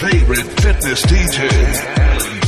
favorite fitness DJ.